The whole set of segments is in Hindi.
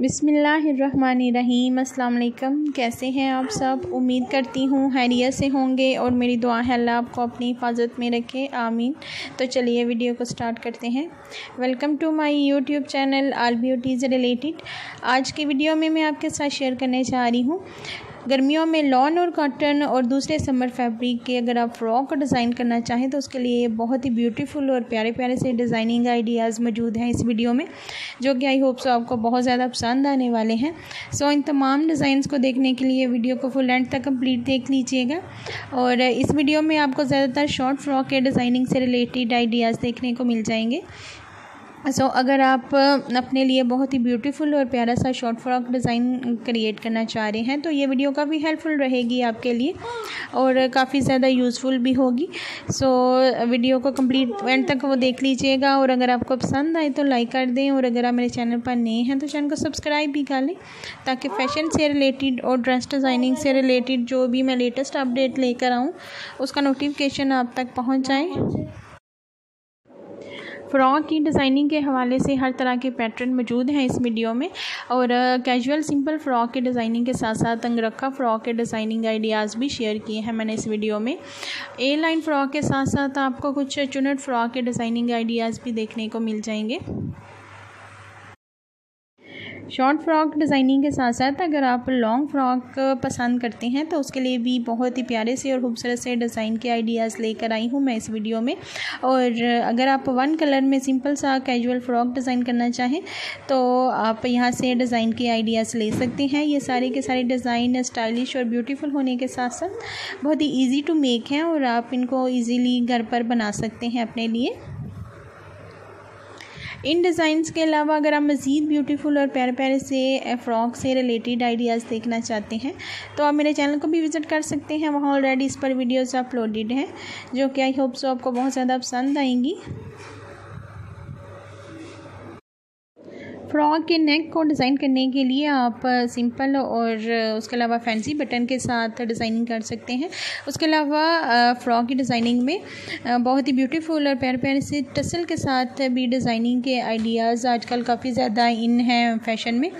बिसमीम अल्लाम कैसे हैं आप सब? उम्मीद करती हूँ हैरियत से होंगे और मेरी दुआ है अल्लाह आपको अपनी हिफाजत में रखे। आमीन। तो चलिए वीडियो को स्टार्ट करते हैं। Welcome to my YouTube channel all beauties related. आज की वीडियो में मैं आपके साथ शेयर करने जा रही हूँ गर्मियों में लॉन और कॉटन और दूसरे समर फैब्रिक के अगर आप फ्रॉक को डिज़ाइन करना चाहें तो उसके लिए बहुत ही ब्यूटीफुल और प्यारे प्यारे से डिज़ाइनिंग आइडियाज़ मौजूद हैं इस वीडियो में, जो कि आई होप सो आपको बहुत ज़्यादा पसंद आने वाले हैं। सो इन तमाम डिज़ाइंस को देखने के लिए वीडियो को फुल एंड तक कंप्लीट देख लीजिएगा। और इस वीडियो में आपको ज़्यादातर शॉर्ट फ्रॉक के डिज़ाइनिंग से रिलेटेड आइडियाज़ देखने को मिल जाएँगे। सो so, अगर आप अपने लिए बहुत ही ब्यूटीफुल और प्यारा सा शॉर्ट फ्रॉक डिज़ाइन क्रिएट करना चाह रहे हैं तो ये वीडियो काफ़ी हेल्पफुल रहेगी आपके लिए और काफ़ी ज़्यादा यूज़फुल भी होगी। सो so, वीडियो को कंप्लीट एंड तक वो देख लीजिएगा और अगर आपको पसंद आए तो लाइक कर दें और अगर आप मेरे चैनल पर नए हैं तो चैनल को सब्सक्राइब भी कर लें ताकि फ़ैशन से रिलेटेड और ड्रेस डिज़ाइनिंग से रिलेटेड जो भी मैं लेटेस्ट अपडेट लेकर आऊँ उसका नोटिफिकेशन आप तक पहुँच जाए। फ़्रॉक की डिज़ाइनिंग के हवाले से हर तरह के पैटर्न मौजूद हैं इस वीडियो में। और कैजुअल सिंपल फ़्रॉक के डिज़ाइनिंग के साथ साथ अंगरखा फ़्रॉक के डिज़ाइनिंग आइडियाज़ भी शेयर किए हैं मैंने इस वीडियो में। ए लाइन फ़्रॉक के साथ साथ आपको कुछ चुनट फ़्रॉक के डिज़ाइनिंग आइडियाज़ भी देखने को मिल जाएँगे। शॉर्ट फ्रॉक डिज़ाइनिंग के साथ साथ अगर आप लॉन्ग फ्रॉक पसंद करते हैं तो उसके लिए भी बहुत ही प्यारे से और खूबसूरत से डिज़ाइन के आइडियाज़ लेकर आई हूँ मैं इस वीडियो में। और अगर आप वन कलर में सिंपल सा कैजुअल फ्रॉक डिज़ाइन करना चाहें तो आप यहाँ से डिज़ाइन के आइडियाज़ ले सकते हैं। ये सारे के सारे डिज़ाइन स्टाइलिश और ब्यूटीफुल होने के साथ साथ बहुत ही ईजी टू मेक हैं और आप इनको ईज़िली घर पर बना सकते हैं अपने लिए। इन डिज़ाइंस के अलावा अगर आप मज़ीद ब्यूटीफुल और प्यारे प्यारे से फ्रॉक से रिलेटेड आइडियाज़ देखना चाहते हैं तो आप मेरे चैनल को भी विज़िट कर सकते हैं। वहाँ ऑलरेडी इस पर वीडियोज़ अपलोडेड हैं, जो कि आई होप सो आपको बहुत ज़्यादा पसंद आएँगी। फ्रॉक के नेक को डिज़ाइन करने के लिए आप सिंपल और उसके अलावा फैंसी बटन के साथ डिज़ाइनिंग कर सकते हैं। उसके अलावा फ़्रॉक की डिज़ाइनिंग में बहुत ही ब्यूटीफुल और प्यार प्यार से टसल के साथ भी डिज़ाइनिंग के आइडियाज़ आजकल काफ़ी ज़्यादा इन हैं फ़ैशन में।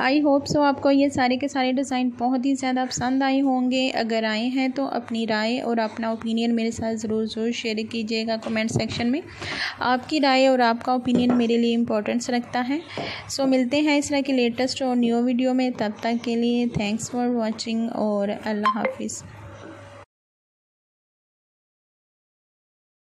आई होप सो आपको ये सारे के सारे डिज़ाइन बहुत ही ज़्यादा पसंद आए होंगे। अगर आए हैं तो अपनी राय और अपना ओपिनियन मेरे साथ ज़रूर ज़रूर शेयर कीजिएगा कमेंट सेक्शन में। आपकी राय और आपका ओपिनियन मेरे लिए इम्पोर्टेंस रखता है। सो so, मिलते हैं इस तरह के लेटेस्ट और न्यू वीडियो में। तब तक के लिए थैंक्स फॉर वॉचिंग और अल्लाह हाफिज़।